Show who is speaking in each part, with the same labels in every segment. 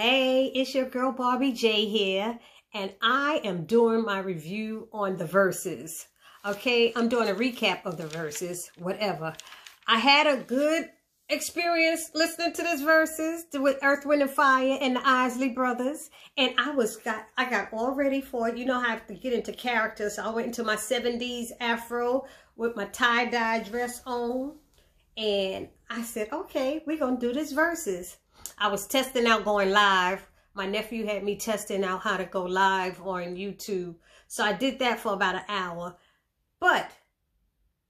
Speaker 1: Hey, it's your girl Barbi Jay here, and I am doing my review on the Verzuz. Okay, I'm doing a recap of the Verzuz, whatever. I had a good experience listening to this Verzuz with Earth, Wind, and Fire and the Isley Brothers, and I was got I got all ready for it. You know, I have to get into character, so I went into my 70s afro with my tie-dye dress on, and I said, okay, we're gonna do this Verzuz. I was testing out going live. My nephew had me testing out how to go live on YouTube. So I did that for about an hour. But,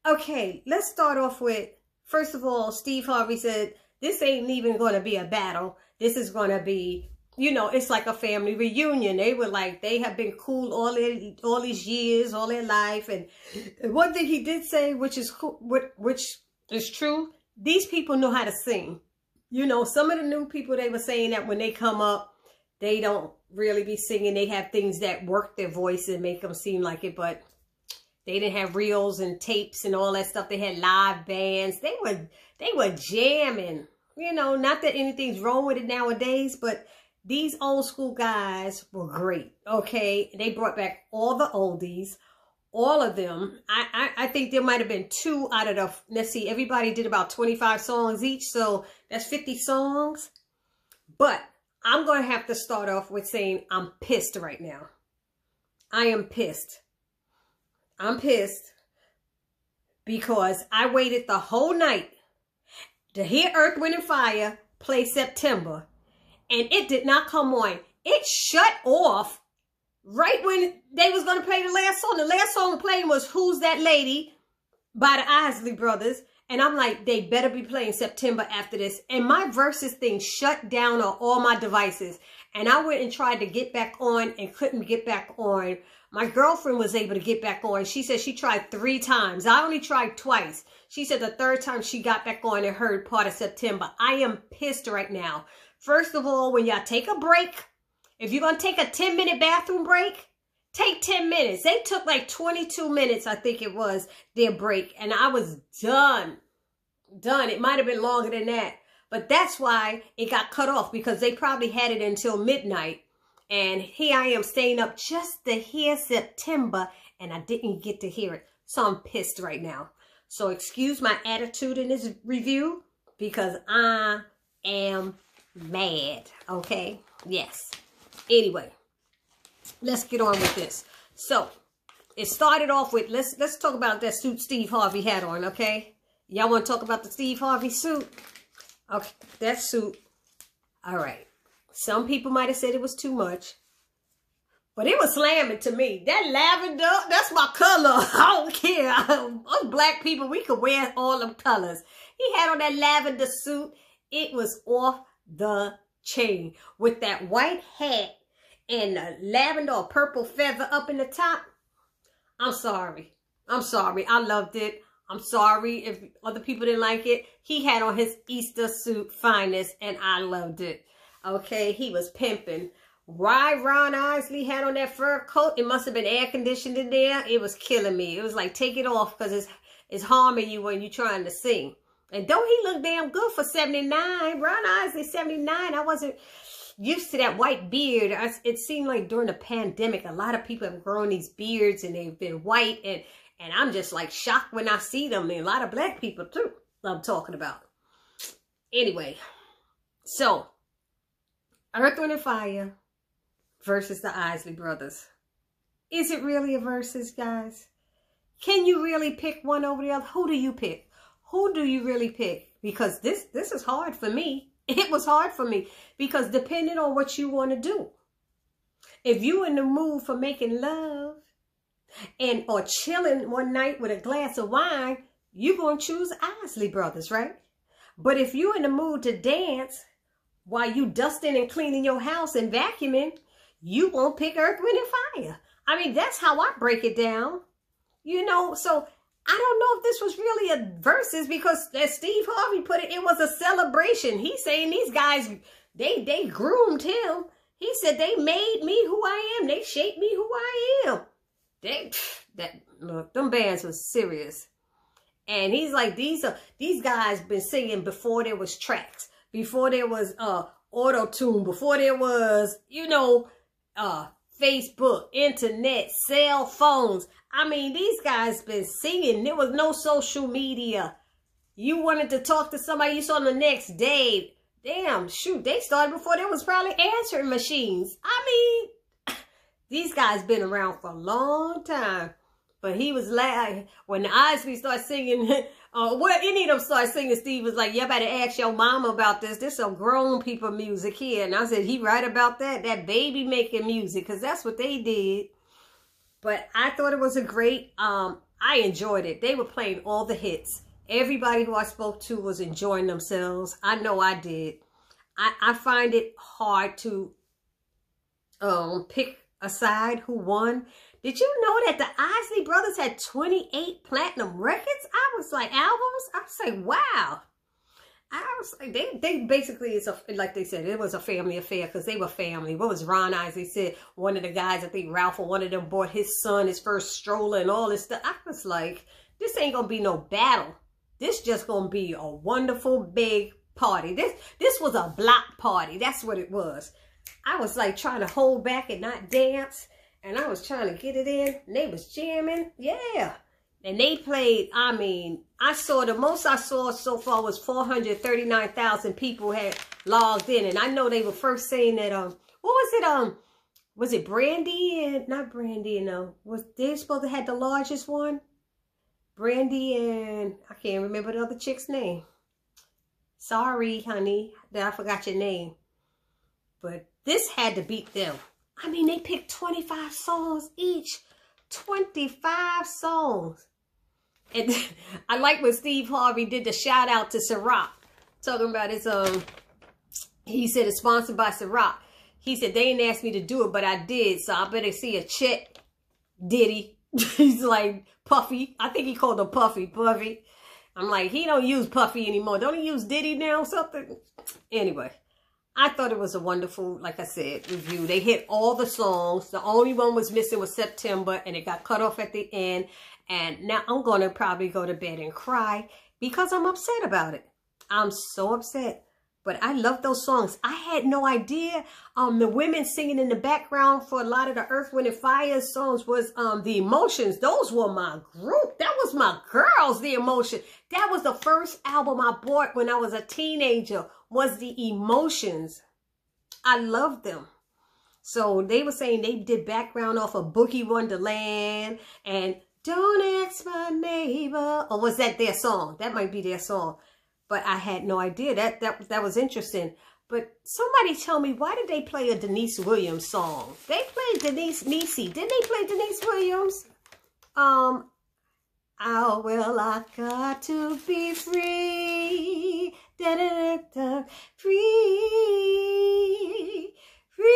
Speaker 1: okay, let's start off with, first of all, Steve Harvey said, this ain't even going to be a battle. This is going to be, you know, it's like a family reunion. They were like, they have been cool all their, all these years, all their life. And one thing he did say, which is which is true, these people know how to sing you know, some of the new people, they were saying that when they come up, they don't really be singing. They have things that work their voice and make them seem like it, but they didn't have reels and tapes and all that stuff. They had live bands. They were, they were jamming. You know, not that anything's wrong with it nowadays, but these old school guys were great. Okay. They brought back all the oldies all of them. I, I, I think there might have been two out of the, let's see, everybody did about 25 songs each. So that's 50 songs. But I'm going to have to start off with saying I'm pissed right now. I am pissed. I'm pissed because I waited the whole night to hear Earth, Wind, and Fire play September. And it did not come on. It shut off right when they was going to play the last song. The last song playing was Who's That Lady by the Isley Brothers. And I'm like, they better be playing September after this. And my Verzuz thing shut down on all my devices. And I went and tried to get back on and couldn't get back on. My girlfriend was able to get back on. She said she tried three times. I only tried twice. She said the third time she got back on and heard part of September. I am pissed right now. First of all, when y'all take a break, if you're going to take a 10 minute bathroom break, take 10 minutes. They took like 22 minutes, I think it was, their break. And I was done. Done. It might have been longer than that. But that's why it got cut off because they probably had it until midnight. And here I am staying up just to hear September and I didn't get to hear it. So I'm pissed right now. So excuse my attitude in this review because I am mad. Okay? Yes. Anyway, let's get on with this. So, it started off with, let's let's talk about that suit Steve Harvey had on, okay? Y'all want to talk about the Steve Harvey suit? Okay, that suit. All right. Some people might have said it was too much. But it was slamming to me. That lavender, that's my color. I don't care. Us black people, we could wear all them colors. He had on that lavender suit. It was off the chain with that white hat and the lavender or purple feather up in the top. I'm sorry. I'm sorry. I loved it. I'm sorry if other people didn't like it. He had on his Easter suit finest and I loved it. Okay, he was pimping. Why Ron Isley had on that fur coat, it must have been air conditioned in there. It was killing me. It was like, take it off because it's, it's harming you when you're trying to sing. And don't he look damn good for 79? Ron Isley, 79. I wasn't used to that white beard. It seemed like during the pandemic, a lot of people have grown these beards and they've been white. And, and I'm just like shocked when I see them. And a lot of black people too, I'm talking about. Anyway, so Earth, Wind, and Fire versus the Isley Brothers. Is it really a versus, guys? Can you really pick one over the other? Who do you pick? Who do you really pick? Because this this is hard for me. It was hard for me because depending on what you want to do. If you in the mood for making love and or chilling one night with a glass of wine, you're going to choose Isley Brothers, right? But if you're in the mood to dance while you dusting and cleaning your house and vacuuming, you won't pick Earth, Wind, and Fire. I mean, that's how I break it down. You know, so I don't know if this was really a versus because as Steve Harvey put it, it was a celebration. He's saying these guys, they they groomed him. He said they made me who I am. They shaped me who I am. They that look, them bands was serious. And he's like, these are these guys been singing before there was tracks, before there was uh auto tune, before there was, you know, uh, Facebook, internet, cell phones. I mean, these guys been singing. There was no social media. You wanted to talk to somebody you saw the next day. Damn, shoot, they started before there was probably answering machines. I mean, these guys been around for a long time. But he was like, when the Isley started singing, uh, well, any of them started singing, Steve was like, you better ask your mama about this. This some grown people music here. And I said, he right about that, that baby making music, because that's what they did. But I thought it was a great, um, I enjoyed it. They were playing all the hits. Everybody who I spoke to was enjoying themselves. I know I did. I, I find it hard to um, pick a side who won did you know that the Isley Brothers had 28 platinum records? I was like, albums? I was like, wow. I was they, they basically, it's a, like they said, it was a family affair because they were family. What was Ron Isley said? One of the guys, I think Ralph or one of them bought his son his first stroller and all this stuff. I was like, this ain't to be no battle. This just to be a wonderful big party. This, this was a block party. That's what it was. I was like trying to hold back and not dance and I was trying to get it in. And they was jamming. Yeah. And they played, I mean, I saw the most I saw so far was 439,000 people had logged in. And I know they were first saying that, um, what was it, um, was it Brandy and, not Brandy, no, was they supposed to have the largest one? Brandy and, I can't remember the other chick's name. Sorry, honey, that I forgot your name. But this had to beat them. I mean, they picked 25 songs each. 25 songs. And I like when Steve Harvey did the shout out to Ciroc. Talking about his, um, he said it's sponsored by Ciroc. He said, they didn't ask me to do it, but I did. So I better see a check. Diddy. He's like, Puffy. I think he called him Puffy. Puffy. I'm like, he don't use Puffy anymore. Don't he use Diddy now something? Anyway. I thought it was a wonderful, like I said, review. They hit all the songs. The only one was missing was September, and it got cut off at the end. And now I'm going to probably go to bed and cry because I'm upset about it. I'm so upset. But I love those songs. I had no idea um, the women singing in the background for a lot of the Earth, Wind, and Fire songs was um, The Emotions. Those were my group. That was my girls, The Emotion. That was the first album I bought when I was a teenager was the emotions. I love them. So they were saying they did background off of Boogie Wonderland and Don't Ask My Neighbor. Or was that their song? That might be their song. But I had no idea. That that that was interesting. But somebody tell me, why did they play a Deniece Williams song? They played Deniece Nisi. Didn't they play Deniece Williams? Um, Oh, well, I got to be free. Da, da, da, da. Free. Free.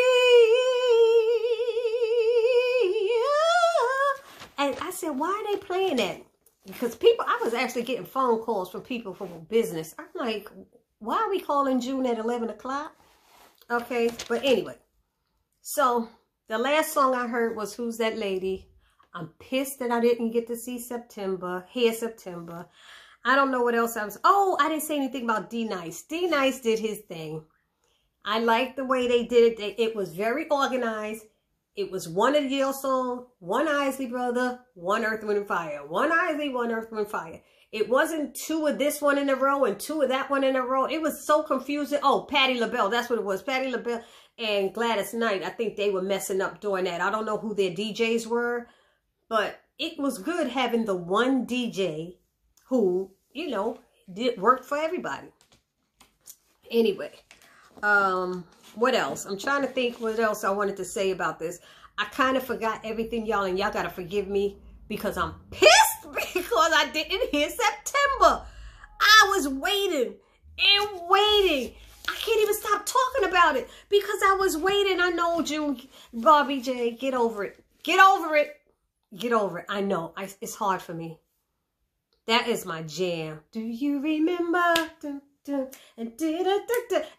Speaker 1: And I said, why are they playing that? Because people, I was actually getting phone calls from people from business. I'm like, why are we calling June at 11 o'clock? Okay, but anyway. So, the last song I heard was Who's That Lady? I'm pissed that I didn't get to see September, Here September. I don't know what else I was. Oh, I didn't say anything about D-Nice. D-Nice did his thing. I liked the way they did it. It was very organized. It was one of Yale song, one Isley brother, one Earth, Wind, and Fire. One Isley, one Earth, Wind, and Fire. It wasn't two of this one in a row and two of that one in a row. It was so confusing. Oh, Patti LaBelle. That's what it was. Patti LaBelle and Gladys Knight. I think they were messing up doing that. I don't know who their DJs were. But it was good having the one DJ who, you know, did work for everybody. Anyway, um, what else? I'm trying to think what else I wanted to say about this. I kind of forgot everything, y'all, and y'all got to forgive me because I'm pissed because I didn't hear September. I was waiting and waiting. I can't even stop talking about it because I was waiting. I know, June, Barbi Jay, get over it. Get over it. Get over it. I know. I, it's hard for me. That is my jam. Do you remember? And,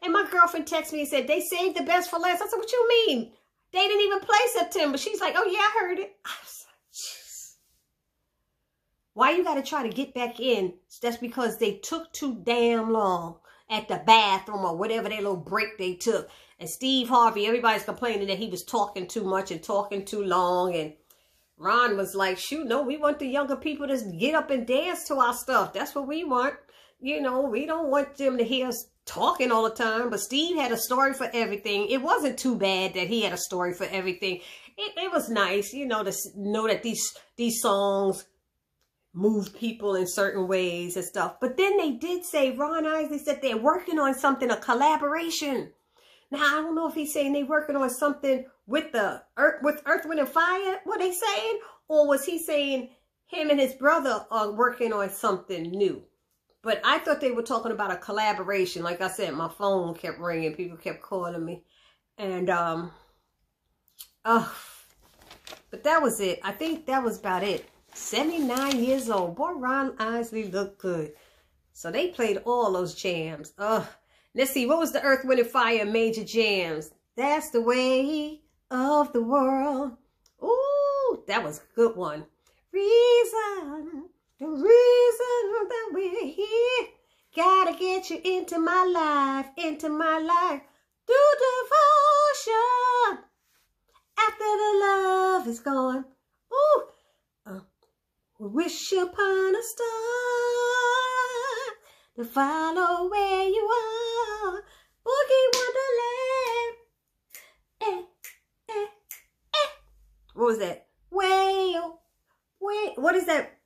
Speaker 1: my girlfriend texted me and said, they saved the best for last. I said, what you mean? They didn't even play September. She's like, oh, yeah, I heard it. I was like, Jeez. Why you got to try to get back in? That's because they took too damn long. at the bathroom or whatever their little break they took. And Steve Harvey, everybody's complaining that he was talking too much and talking too long. And Ron was like, shoot, no, we want the younger people to get up and dance to our stuff. That's what we want. You know, we don't want them to hear us talking all the time. But Steve had a story for everything. It wasn't too bad that he had a story for everything. It, it was nice, you know, to know that these these songs move people in certain ways and stuff. But then they did say, Ron Isley said they're working on something, a collaboration. Now, I don't know if he's saying they're working on something with the Earth, with Earth, Wind, and Fire, what they saying? Or was he saying him and his brother are working on something new? But I thought they were talking about a collaboration. Like I said, my phone kept ringing. People kept calling me. And, um, oh, but that was it. I think that was about it. 79 years old. Boy, Ron Isley looked good. So they played all those jams. Ugh. Let's see, what was the Earth, Wind, and Fire major jams? That's the way of the world. Ooh, that was a good one. Reason, the reason that we're here. Gotta get you into my life, into my life. Through devotion. After the love is gone. Ooh, uh, wish upon a star to follow where you are. Boogie Wonderland. Eh, eh, eh. What was that? Wail, wait. What is that?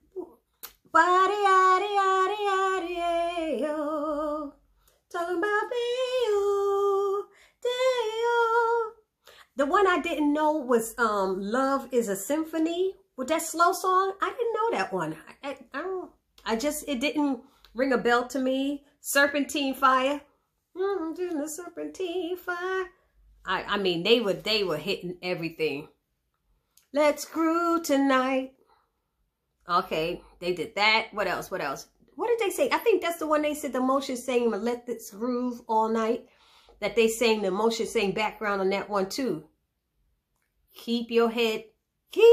Speaker 1: Talking about Deo, Deo. The one I didn't know was um, Love is a Symphony with that slow song. I didn't know that one. I, I, I don't, I just, it didn't ring a bell to me. Serpentine Fire. Mm, the Serpentine Fire. I, I mean, they were, they were hitting everything. Let's groove tonight. Okay, they did that. What else? What else? What did they say? I think that's the one they said the motion sang Let This Groove all night. That they sang the motion sang background on that one too. Keep your head, keep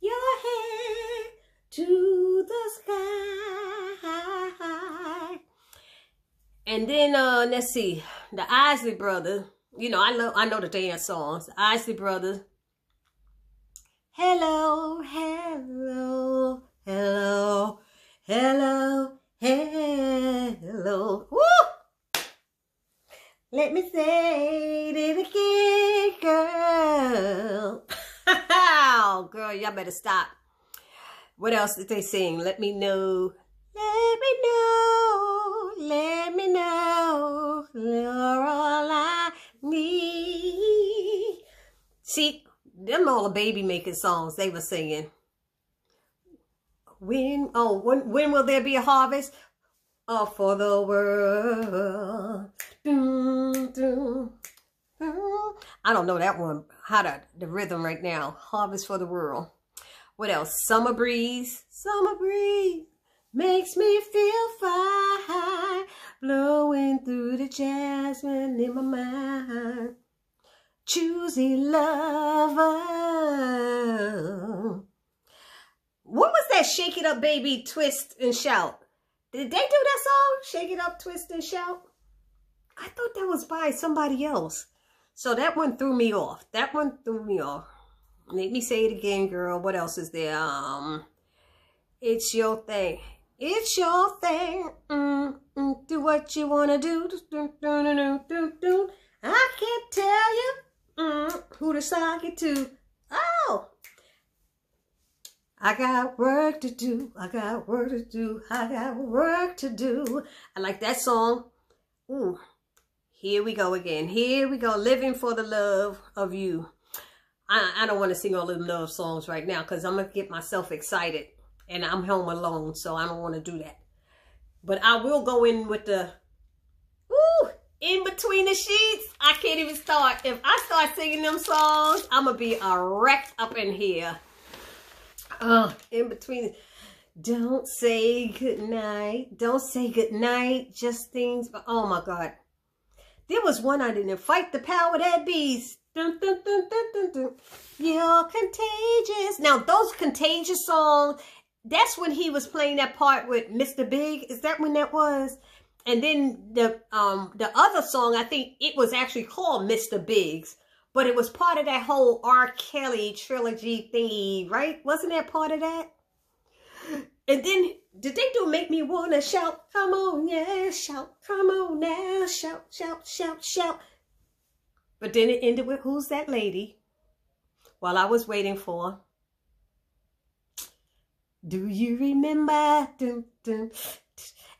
Speaker 1: your head to the sky. And then uh let's see, the Isley Brothers. You know, I love I know the dance songs. The Isley Brothers. Hello, hello, hello, hello, hello. Woo! Let me say it again, girl. oh, girl, y'all better stop. What else did they sing? Let me know. Let me know. Let me know. You're all I need. Them all the baby making songs they were singing. When, oh, when, when will there be a harvest? Oh, for the world. I don't know that one, how to, the rhythm right now. Harvest for the world. What else? Summer breeze. Summer breeze makes me feel fine. Blowing through the jasmine in my mind. Choosy lover. What was that Shake It Up Baby Twist and Shout? Did they do that song? Shake It Up, Twist and Shout? I thought that was by somebody else. So that one threw me off. That one threw me off. Let me say it again, girl. What else is there? Um, it's your thing. It's your thing. Mm, mm, do what you want to do. Do, do, do, do, do. I can't tell you mm, who to sock it to. Oh, I got work to do. I got work to do. I got work to do. I like that song. Ooh, here we go again. Here we go. Living for the love of you. I, I don't want to sing all the love songs right now because I'm going to get myself excited. And I'm home alone, so I don't want to do that. But I will go in with the, in between the sheets. I can't even start. If I start singing them songs, I'm to be a wreck up in here. Oh, in between. Don't say goodnight. Don't say goodnight. Just things. But oh my God. There was one I didn't fight the power that beast. Dun, dun, dun, dun, dun, dun. You're contagious. Now, those contagious songs, that's when he was playing that part with Mr. Big. Is that when that was? And then the um the other song, I think it was actually called Mr. Biggs, but it was part of that whole R. Kelly trilogy thingy, right? Wasn't that part of that? And then did they do make me wanna shout? Come on, yeah, shout, come on now, shout, shout, shout, shout. But then it ended with who's that lady? While I was waiting for. Do you remember? Dun, dun,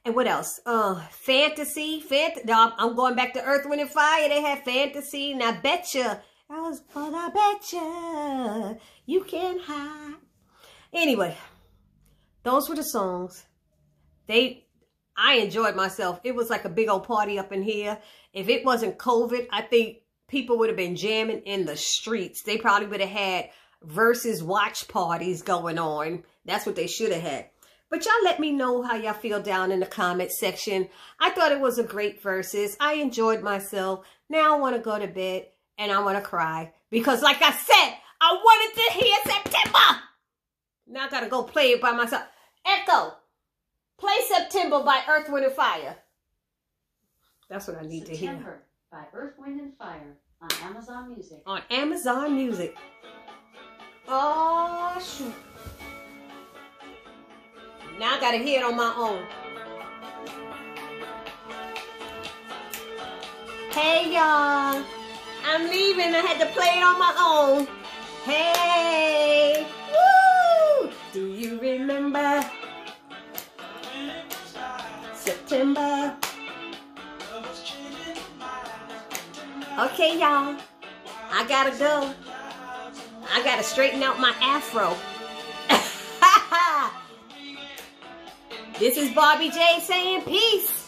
Speaker 1: and what else? Uh, fantasy. Fant no, I'm going back to Earth, Wind, and Fire. They had fantasy. And I betcha. I was, but I betcha you can hide. Anyway, those were the songs. They, I enjoyed myself. It was like a big old party up in here. If it wasn't COVID, I think people would have been jamming in the streets. They probably would have had Verzuz watch parties going on. That's what they should have had. But y'all let me know how y'all feel down in the comment section. I thought it was a great Verzuz. I enjoyed myself. Now I want to go to bed and I want to cry. Because like I said, I wanted to hear September. Now I got to go play it by myself. Echo, play September by Earth, Wind, and Fire. That's what I need September to hear. September
Speaker 2: by Earth, Wind, and Fire on Amazon Music.
Speaker 1: On Amazon Music. Oh, shoot. Now I got to hear it on my own. Hey, y'all. I'm leaving. I had to play it on my own. Hey. Woo! Do you remember September? Okay, y'all. I gotta go. I gotta straighten out my afro. This is Barbi Jay saying peace.